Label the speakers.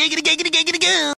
Speaker 1: Giggity, giggity, giggity, goo.